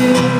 to.